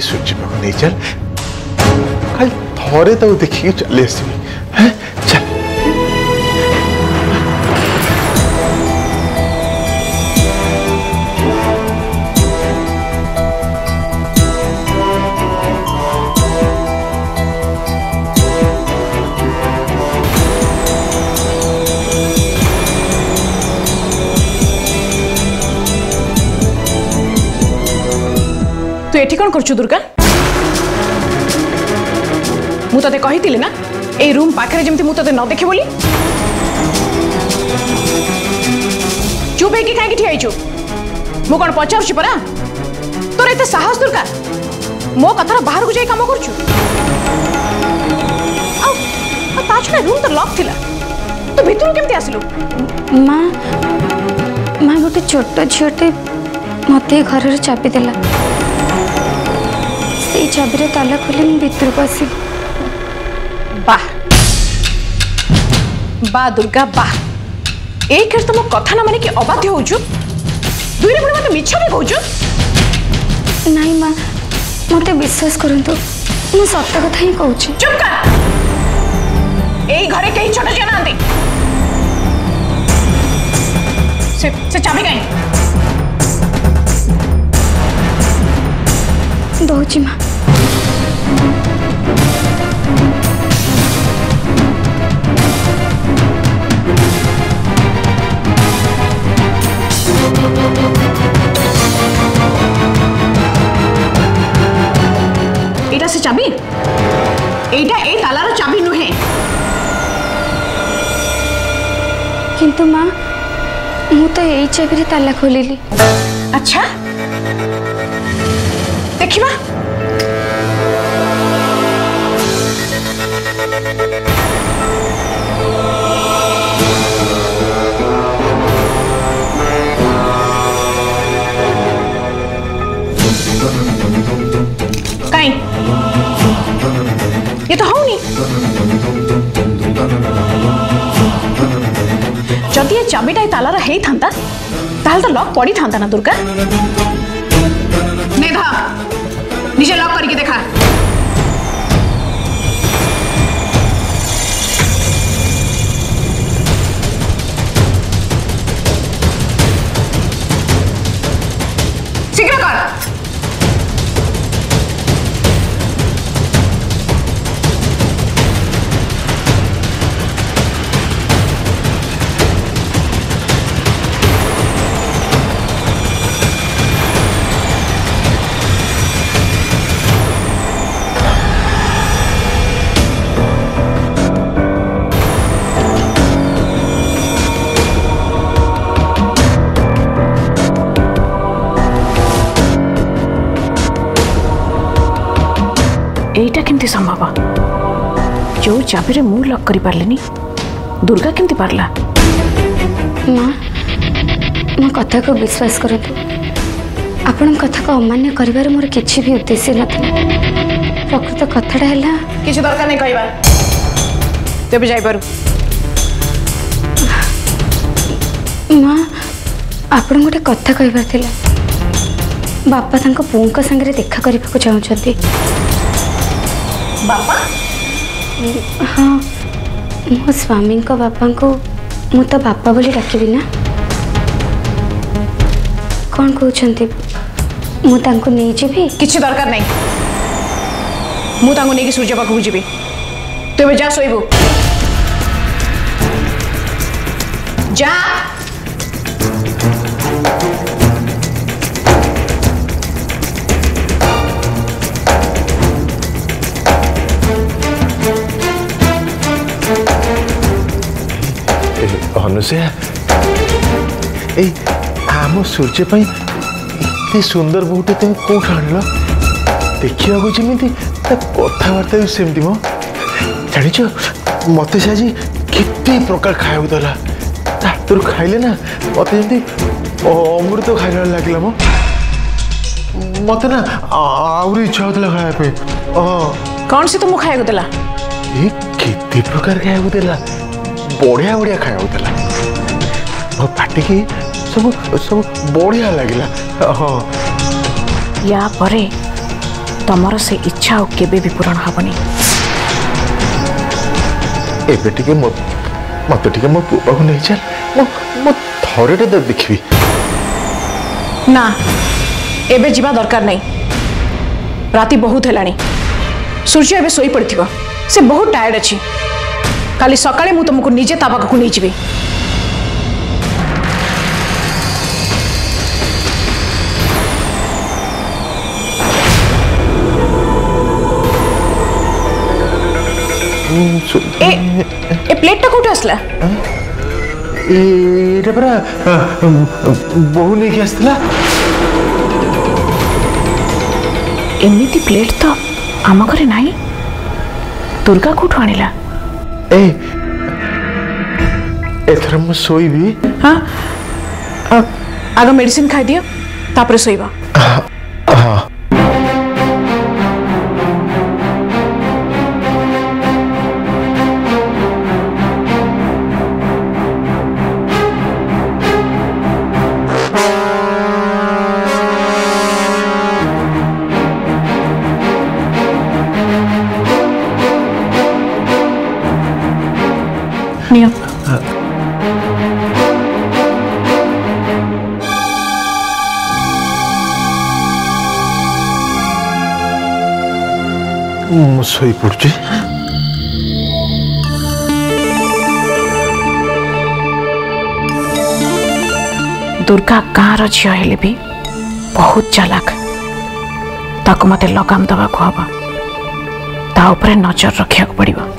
सूर्य nature कल थोड़े तो देखिए चले आसमी এটি কোন করছু দুর্গা মু তোতে কহিলি না এই রুম পাখে যেমন মু তোতে ন দেখে বলি চুপ হইকি কাইকি ঠিয়া হইছু মু কোন পচারছি পরা তোর এতে সাহস দুর্গা মো কথার বাহারক যাই কাম করছু আউ তা ছড়া রুম তো লক থিলা তো ভিতর কেমতে আসলু মা মা গোটে ছোট ঝিওটে মতে ঘরের চাপি দেলা ସେଇ ଚାବିରେ ତାଲା ଖୋଲି ମୁଁ ଭିତରକୁ ଆସିବି ବାହ বা দুর্গা বাহ এই ক্ষেত্রে তোমার কথা না মানে কি অবাধ্য হচ্ছু দুইরে পুরো মতো মিছ বি কৌছু নাই মা মতে বিশ্বাস করন্তু মু সত্য কথা হি কৌছি চুপ কর এই ঘরে কেই ছোট ঝিও নাহান্তি সে সে চাবি কাই দৌছি মা এটা সে চাবি এইটা এই তালার চাবি নুহে কিন্তু মা মু তো এই চাবিরে তালা খোলিলি আচ্ছা দেখিবা जदि ये चाबीटा तालार हो तो लक पड़ी था ना दुर्गा मेघा निजे लक करके देखा ଏଇଟା କେମିତି ସମ୍ଭବ ଯୋଉ ଚାବିରେ ମୁଁ ଲକ୍ କରିପାରିଲିନି ଦୁର୍ଗା କେମିତି ପାରିଲା ମା ମୋ କଥାକୁ ବିଶ୍ୱାସ କରନ୍ତୁ ଆପଣଙ୍କ କଥାକୁ ଅମାନ୍ୟ କରିବାର ମୋର କିଛି ବି ଉଦ୍ଦେଶ୍ୟ ନଥିଲା ପ୍ରକୃତ କଥାଟା ହେଲା କିଛି ଦରକାର ନାହିଁ କହିବା ତେବେ ଯାଇପାରୁ ମା ଆପଣଙ୍କୁ ଗୋଟେ କଥା କହିବାର ଥିଲା ବାପା ତାଙ୍କ ପୁଅଙ୍କ ସାଙ୍ଗରେ ଦେଖା କରିବାକୁ ଚାହୁଁଛନ୍ତି हाँ मो स्वामी बापा को मुझे बापा बोली डाक ना कौन कहते मुझे नहीं कि दरकार नहीं मुझे सूर्य पाखक जी तुम्हें जा शोबू जा ଅନୁସୟା ଏଇ ଆମ ସୂର୍ଯ୍ୟ ପାଇଁ ଏତେ ସୁନ୍ଦର ବୋହୁଟେ ତୁମେ କେଉଁଠୁ ଆଣିଲ ଦେଖିବାକୁ ଯେମିତି ତା କଥାବାର୍ତ୍ତା ବି ସେମିତି ମ ଜାଣିଛ ମୋତେ ସେ ଆଜି କେତେ ପ୍ରକାର ଖାଇବାକୁ ଦେଲା ତା ହାତରୁ ଖାଇଲେ ନା ମୋତେ ଯେମିତି ଅମୃତ ଖାଇଲା ଲାଗିଲା ମ ମୋତେ ନା ଆହୁରି ଇଚ୍ଛା ହେଉଥିଲା ଖାଇବା ପାଇଁ ହଁ କ'ଣ ସେ ତୁମକୁ ଖାଇବାକୁ ଦେଲା ଏ କେତେ ପ୍ରକାର ଖାଇବାକୁ ଦେଲା बढ़िया बढ़िया खाया मो पटिक सब सब बढ़िया लगे हाँ या तुम से इच्छा केबे भी पूरण हाँ मत मत मो पुआ को नहीं चलिए देखी ना एबे जीवा दरकार नहीं राति बहुत है सूर्य एवं शो पड़ थ से बहुत टायर्ड अच्छी কালি सका মু তোমাকে নিজে তা পাখু নিয়ে যাবি ए ए प्लेट टा कोठे असला एटा परा बहु लेके असला एमिति प्लेट तो आम घरे नाही दुर्गा कोठू आणला ए एथर मु सोईबी हां आगे मेडिसिन खाई दियो तापर सोईबा ही पड़ी दुर्गा गाँव रिये भी बहुत चालाक ताक मत लगाम देवाक हम ता नजर रखा पड़ा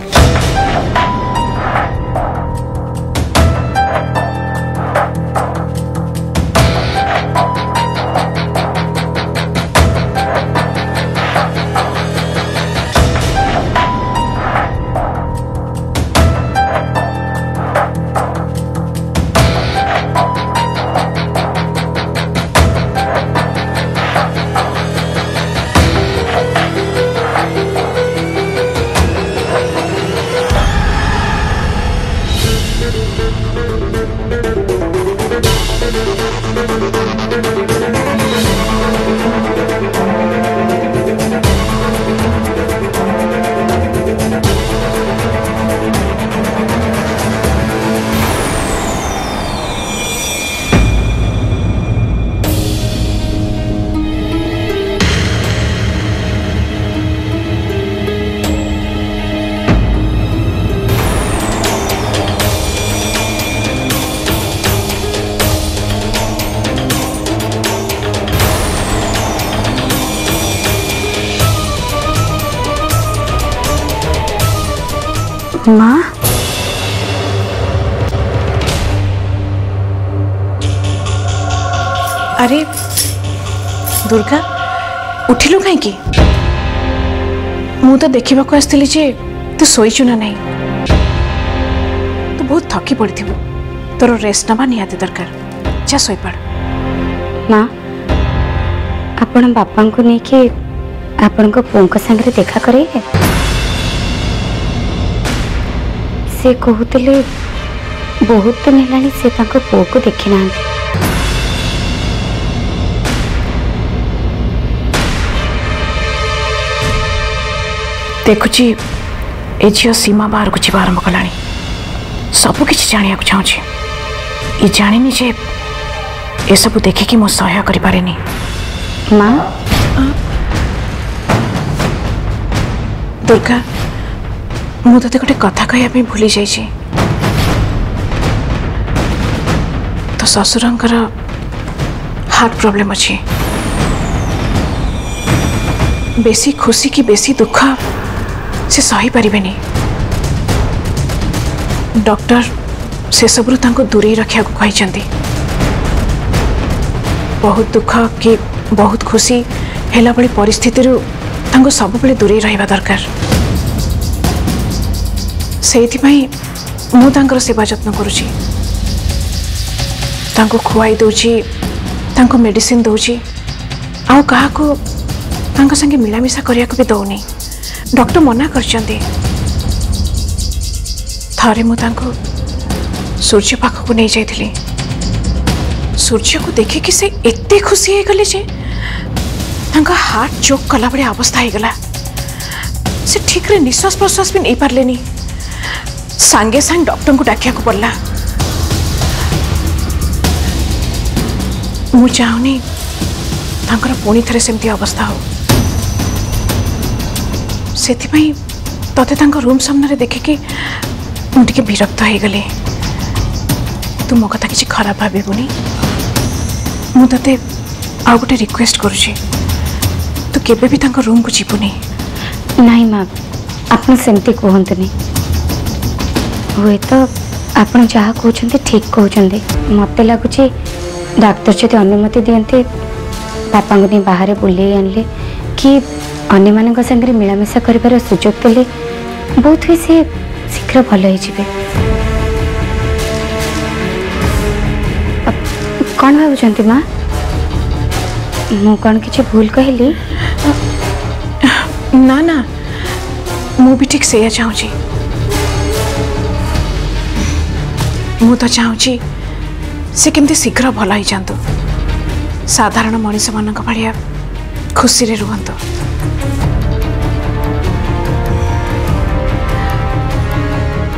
पद्मा अरे दुर्गा उठिलु कहीं मुझे तो देखा आसती जे तू शोचु ना नहीं तू बहुत थकी पड़ थी तोर रेस्ट ना निहाती दरकार जा शोपड़ माँ आपण बापा को लेकिन आपण पुओं सांगे देखा करेंगे से कहते बहुत दिन है पु को देखी ना देखुची ए झी सीमा बाहर को जी आरंभ कला सबकि जाना चाहिए ये जानी जे ये सब देखिकी मु सहय पारे माँ दुर्गा मुझे गोटे कथा कह भूली जा तो शशुर हार्ट प्रॉब्लम अच्छे बेसी खुशी कि बेसी दुख से सही पारे डॉक्टर से सब दूरे रखा कही बहुत दुख कि बहुत खुशी है सब दूरे रहा दरकार से मुझे सेवा जत्न करुआई दौं मेडिसीन दौर आगे करने को भी दौनी डक्टर मना कर थे मुझे सूर्य पाख को नहीं जा सूर्य को देखिक से एत खुशी गले हार्ट चोक कला भाई अवस्था हो गला से ठीक निश्वास प्रश्वास भी नहीं पारे नहीं सांगे सांग डॉक्टर को डाकिया को पड़ला मु चाहूनी तांकर पुणी थरे सेमती अवस्था हो सेति पई तते तांकर रूम सामने रे देखे के मुटी के विरक्त तो हो गेले तू मो कथा किछ खराब भाबे बुनी मु ते आ गोटे रिक्वेस्ट करू छी तू केबे भी तांकर रूम को जीपुनी नाही मां आपन सेमती कोहंतनी हुए तो आप कौन ठीक कहते मत लगुच डाक्तर जो अनुमति दिखते बापा को नहीं बाहर बुले आने कि अने मानी मिलामिशा कर सुजोग दे बहुत ही सी शीघ्र भल हो कौन भाँ मु कौन कि भूल कहली ना ना मु भी ठीक से चाहूँगी मुझे से कमी शीघ्र भल ही जातु साधारण मनीष मान भाया खुशी से रुत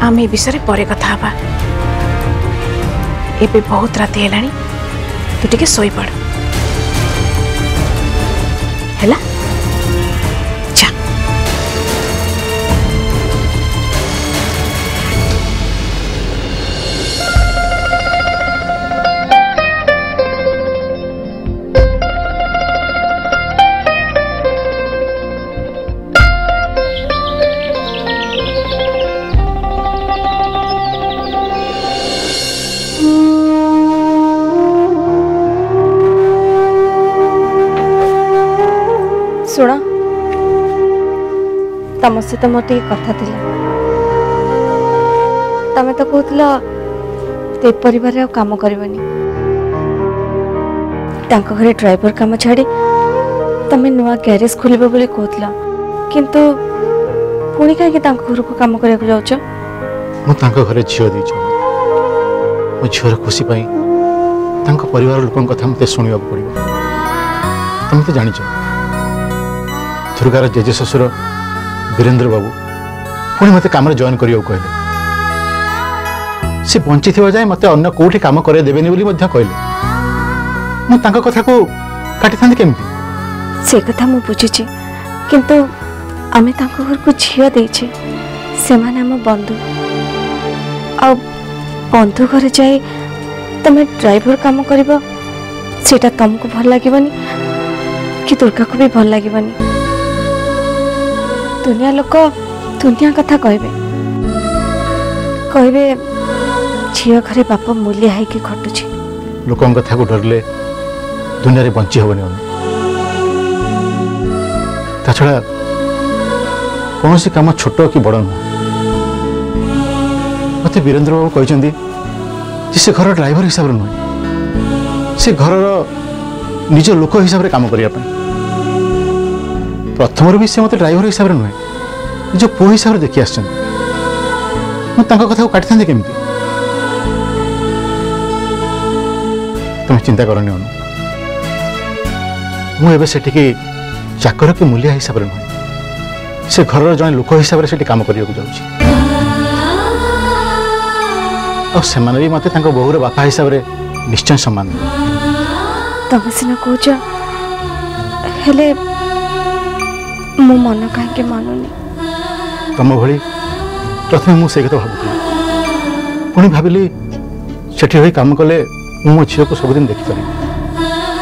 आम विषय पर कथा एवं बहुत राति तू टे शपड़ है तुम सहित मोर टे कथा तुम तो कहल ते परिवार कम कर घरे ड्राइवर कम छाड़ी तुम्हें नुआ ग्यारेज खोल बोली कहल किंतु पुणी कहीं घर को कम करा जाऊ मुझे मो झीर खुशी पर लोक कथा मत शुणा पड़ो तुम तो जाच दुर्गार जेजे श्वशुर ବୀରେନ୍ଦ୍ର ବାବୁ ପୁଣି ମୋତେ କାମରେ ଜଏନ୍ କରିବାକୁ କହିଲେ ସେ ବଞ୍ଚିଥିବା ଯାଏଁ ମୋତେ ଅନ୍ୟ କେଉଁଠି କାମ କରାଇ ଦେବେନି ବୋଲି ମଧ୍ୟ କହିଲେ ମୁଁ ତାଙ୍କ କଥାକୁ କାଟିଥାନ୍ତି କେମିତି ସେ କଥା ମୁଁ ବୁଝୁଛି କିନ୍ତୁ ଆମେ ତାଙ୍କ ଘରକୁ ଝିଅ ଦେଇଛେ ସେମାନେ ଆମ ବନ୍ଧୁ ଆଉ ବନ୍ଧୁ ଘରେ ଯାଇ ତମେ ଡ୍ରାଇଭର କାମ କରିବ ସେଇଟା ତମକୁ ଭଲ ଲାଗିବନି କି ଦୁର୍ଗାକୁ ବି ଭଲ ଲାଗିବନି ଦୁନିଆ ଲୋକ ଦୁନିଆ କଥା କହିବେ କହିବେ ଝିଅ ଘରେ ବାପ ମୂଲିଆ ହେଇକି ଖଟୁଛି ଲୋକଙ୍କ କଥାକୁ ଡରିଲେ ଦୁନିଆରେ ବଞ୍ଚି ହେବନି ଅନୁ ତା ଛଡ଼ା କୌଣସି କାମ ଛୋଟ କି ବଡ଼ ନୁହଁ ମୋତେ ବୀରେନ୍ଦ୍ର ବାବୁ କହିଛନ୍ତି ଯେ ସେ ଘରର ଡ୍ରାଇଭର ହିସାବରେ ନୁହେଁ ସେ ଘରର ନିଜ ଲୋକ ହିସାବରେ କାମ କରିବା ପାଇଁ ପ୍ରଥମରୁ ବି ସେ ମୋତେ ଡ୍ରାଇଭର ହିସାବରେ ନୁହେଁ ନିଜ ପୁଅ ହିସାବରେ ଦେଖି ଆସିଛନ୍ତି ମୁଁ ତାଙ୍କ କଥାକୁ କାଟିଥାନ୍ତି କେମିତି ତୁମେ ଚିନ୍ତା କରନି ଅନୁ ମୁଁ ଏବେ ସେଠିକି ଚାକର କି ମୂଲିଆ ହିସାବରେ ନୁହେଁ ସେ ଘରର ଜଣେ ଲୋକ ହିସାବରେ ସେଠି କାମ କରିବାକୁ ଯାଉଛି ଆଉ ସେମାନେ ବି ମୋତେ ତାଙ୍କ ବୋହୂର ବାପା ହିସାବରେ ନିଶ୍ଚୟ ସମ୍ମାନ ଦେବେ ତମେ ସିନା କହୁଛ ହେଲେ मो मन कहीं मानुनि तुम भाई प्रथम मुझे कथा भाव पी भाविली से कम कले मो झी को सबुद देखी पारि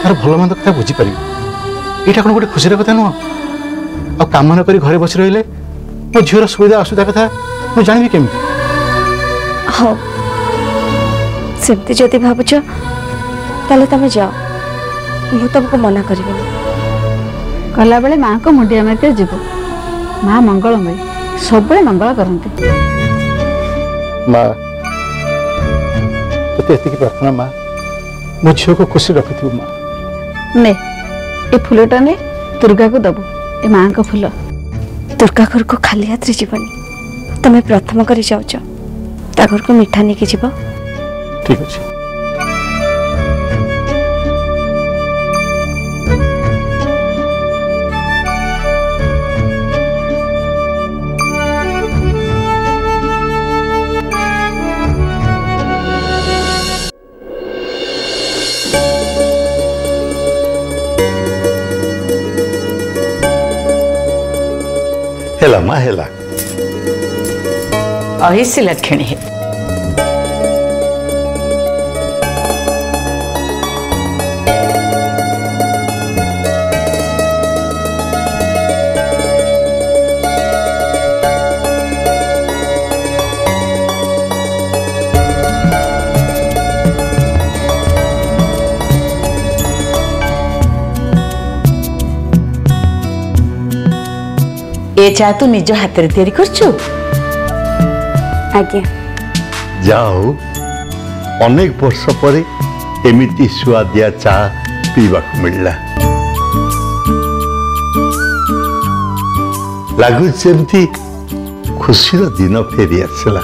तार भलमंद क्या बुझीपर यहाँ कौन गोटे खुशी कथा नुह आम नक घरे बस रही मो झीर सुविधा असुविधा कथा मुझे जानवी के हाँ सेमती जदि भाव तुम जाओ मुझे तुमको मना करी कर ଗଲାବେଳେ ମାଆଙ୍କ ମୁଣ୍ଡିଆ ମାରିକି ଯିବୁ ମା ମଙ୍ଗଳମୟ ସବୁବେଳେ ମଙ୍ଗଳ କରନ୍ତି ଏତିକି ପ୍ରାର୍ଥନା ମା ମୋ ଝିଅକୁ ଖୁସି ରଖିଥିବୁ ମା ନେ ଏ ଫୁଲଟା ନେ ଦୁର୍ଗାକୁ ଦବୁ ଏ ମାଆଙ୍କ ଫୁଲ ଦୁର୍ଗା ଘରକୁ ଖାଲି ହାତରେ ଯିବନି ତମେ ପ୍ରଥମ କରି ଯାଉଛ ତା ଘରକୁ ମିଠା ନେଇକି ଯିବ ଠିକ୍ ଅଛି हेला मा हेला अहिसी लक्षणी এ চা তো নিজ হাতের তৈরি করছো আজ্ঞা যা হও অনেক বর্ষ পরে এমিতি সুয়াদিয়া চা পিইবাকু মিললা ଲାଗୁଛି ଯେମିତି ଖୁସିର ଦିନ ଫେରି ଆସିଲା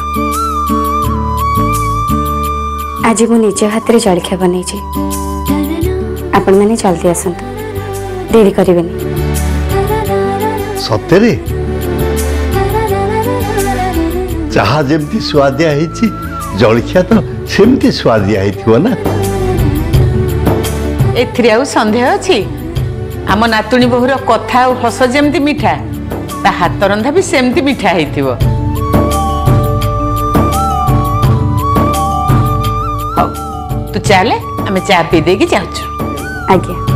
ଆଜି ମୁଁ ନିଜ ହାତରେ ଜଳଖିଆ ବନେଇଛି ଆପଣମାନେ ଜଲ୍ଦି ଆସନ୍ତୁ ଡେରି କରିବେନି ସତରେ ଚାହା ଯେମିତି ସୁଆଦିଆ ହେଇଛି ଜଳଖିଆ ତ ସେମିତି ସୁଆଦିଆ ହେଇଥିବ ନା ଏଥିରେ ଆଉ ସନ୍ଦେହ ଅଛି ଆମ ନାତୁଣୀ ବୋହୂର କଥା ଆଉ ହସ ଯେମିତି ମିଠା ତା ହାତ ରନ୍ଧା ବି ସେମିତି ମିଠା ହେଇଥିବ ହଉ ତୁ ଚାଲେ ଆମେ ଚା ପିଇ ଦେଇକି ଯାଉଛୁ ଆଜ୍ଞା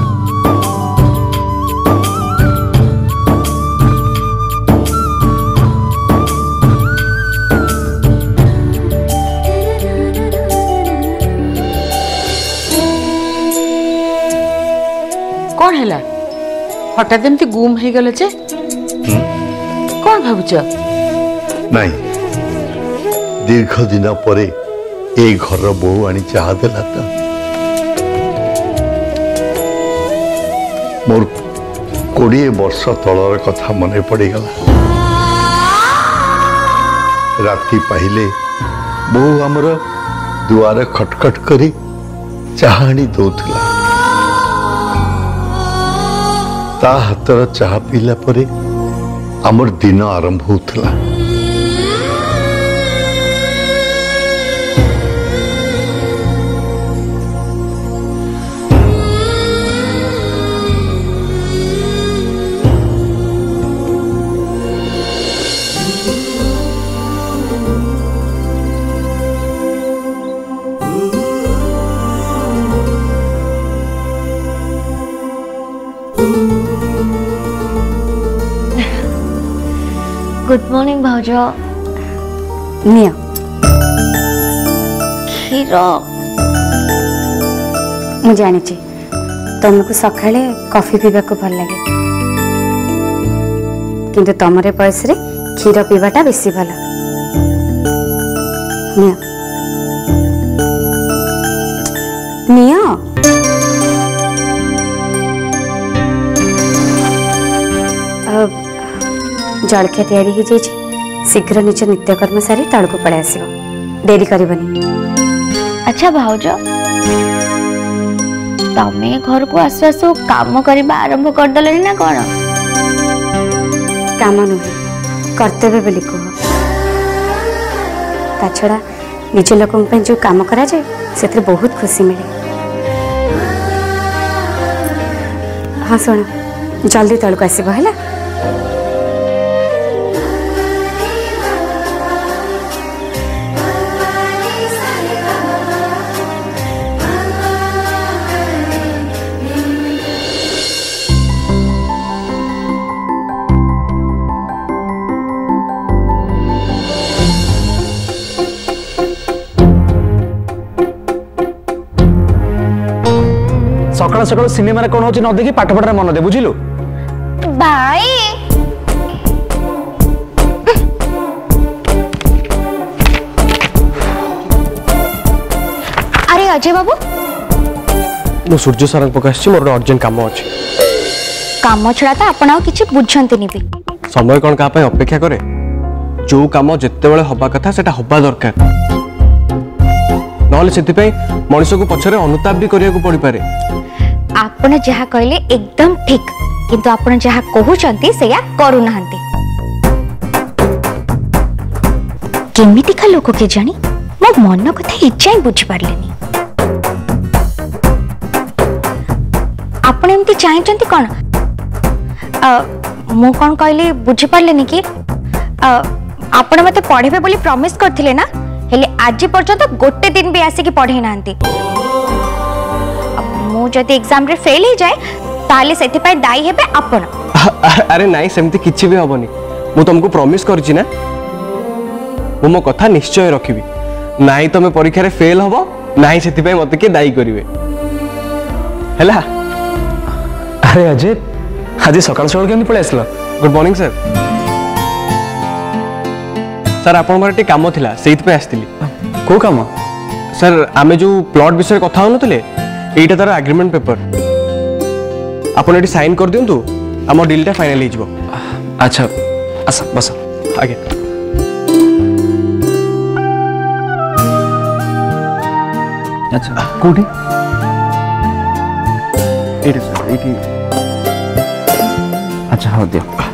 হঠাৎ এমতি গুম হয়ে গেল যে কোন ভাবুচ নাই দীর্ঘ দিন পরে এই ঘরর বউ আনি চাহা দেলা তো মোর কোড়িয়ে বর্ষ তলর কথা মনে পড়ে গেল রাতি পাইলে বউ আমার দুয়ারে খটখট করে চাহা আনি দৌলা ତା ହାତର ଚାହା ପିଇଲା ପରେ ଆମର ଦିନ ଆରମ୍ଭ ହେଉଥିଲା ଗୁଡ଼ ମର୍ଣ୍ଣିଂ ଭାଉଜ ନିଅ କ୍ଷୀର ମୁଁ ଜାଣିଛି ତମକୁ ସକାଳେ କଫି ପିଇବାକୁ ଭଲ ଲାଗେ କିନ୍ତୁ ତମର ବୟସରେ କ୍ଷୀର ପିଇବାଟା ବେଶୀ ଭଲ ନିଅ जलखिया या शीघ्र निज नित्यकर्म सारी तल को पड़े आसो डेरी कर तमें घर को आसु आसु कम करवा आरंभ करदल ना कौन कम नुह कर्तव्य बोली कह छा निज लोक जो कम कराए से बहुत खुशी मिले हाँ शुण जल्दी तल को आसब है ସକାଳ ସକାଳ ସିନେମାରେ କ'ଣ ହେଉଛି ନ ଦେଖି ପାଠ ପଢ଼ାରେ ମନ ଦେ ବୁଝିଲୁ ଭାଇ ଆରେ ଅଜୟ ବାବୁ ମୁଁ ସୂର୍ଯ୍ୟ ସାରଙ୍କ ପାଖକୁ ଆସିଛି ମୋର ଗୋଟେ ଅର୍ଜେଣ୍ଟ କାମ ଅଛି କାମ ଛଡ଼ା ତ ଆପଣ ଆଉ କିଛି ବୁଝନ୍ତିନି ବି ସମୟ କ'ଣ କାହା ପାଇଁ ଅପେକ୍ଷା କରେ ଯେଉଁ କାମ ଯେତେବେଳେ ହେବା କଥା ସେଟା ହେବା ଦରକାର ନହେଲେ ସେଥିପାଇଁ ମଣିଷକୁ ପଛରେ ଅନୁତାପ ବି କରିବାକୁ ପଡ଼ିପାରେ एकदम ठीक किंतु आपण लोक के जानी मो मन कथा इच्छाई बुझि पारलेनी आपण एमती चाहिछंती कोन अ मो कि अ आपण मते पढेबे बोली ना हेले आजि गोटे दिन भी आसिक कि पढे नहंती ମୁଁ ଯଦି ଏକ୍ଜାମରେ ଫେଲ୍ ହେଇଯାଏ ତାହେଲେ ସେଥିପାଇଁ ଦାୟୀ ହେବେ ଆପଣ ଆରେ ନାଇଁ ସେମିତି କିଛି ବି ହେବନି ମୁଁ ତୁମକୁ ପ୍ରମିସ୍ କରିଛି ନା ମୁଁ ମୋ କଥା ନିଶ୍ଚୟ ରଖିବି ନାଇଁ ତମେ ପରୀକ୍ଷାରେ ଫେଲ୍ ହେବ ନାଇଁ ସେଥିପାଇଁ ମୋତେ କିଏ ଦାୟୀ କରିବେ ହେଲା ଆରେ ଅଜୟ ଆଜି ସକାଳ ସକାଳ କେମିତି ପଳେଇ ଆସିଲ ଗୁଡ୍ ମର୍ଣ୍ଣିଂ ସାର୍ ସାର୍ ଆପଣଙ୍କର ଟିକେ କାମ ଥିଲା ସେଇଥିପାଇଁ ଆସିଥିଲି କେଉଁ କାମ ସାର୍ ଆମେ ଯେଉଁ ପ୍ଲଟ୍ ବିଷୟରେ କଥା ହେଉନଥିଲେ एटा तार एग्रीमेंट पेपर आपन एटी साइन कर दियंतु हमर डीलटा फाइनल हो जइबो अच्छा बस बस आगे अच्छा हाँ एटी